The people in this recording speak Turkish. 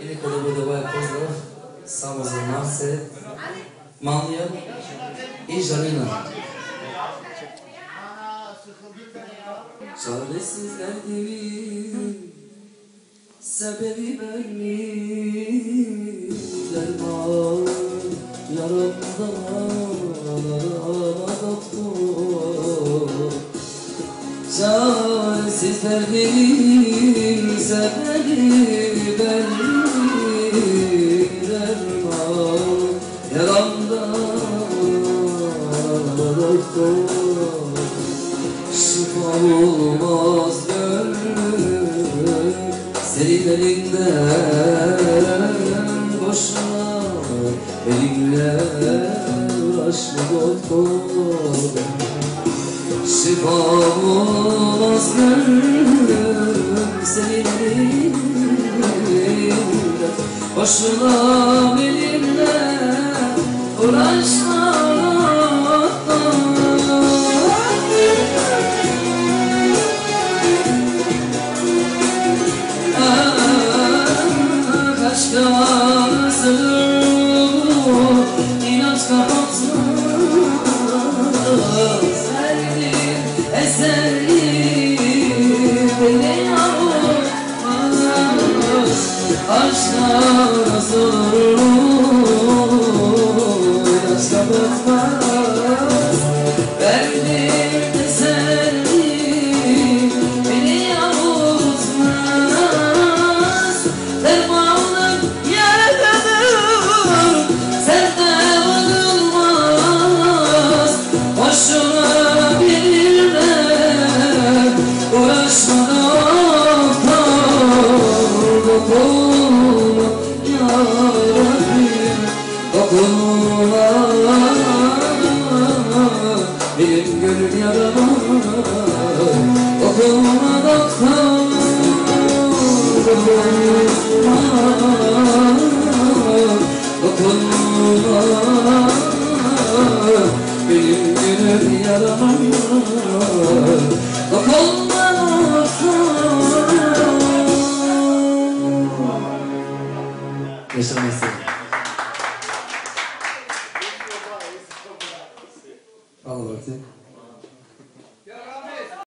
Est collé de ouais pour Samo Marse, Manya i Janina. Çaresiz derdimin sebebi benim Derman yaramda doktor Çaresiz derdimin sebebi benim Derman yaramda doktor Şifa olmaz gönlüm. Senin elinden boşuna Elinle uğraşma doktor Şifa olmaz Senin Boşuna elinle uğraşma Aşka sığır inanç kapatmaz Aşka inanç kapatmaz Verdim eserim beni avutmaz Dermanım yaradanım Sende varılmaz Boşuna bilirler Dokunma yarabbim Dokunma Benim gönül yarama Dokunma doktor Dokunma Benim gönül yarama yaşamayı seviyorum. Al bakayım.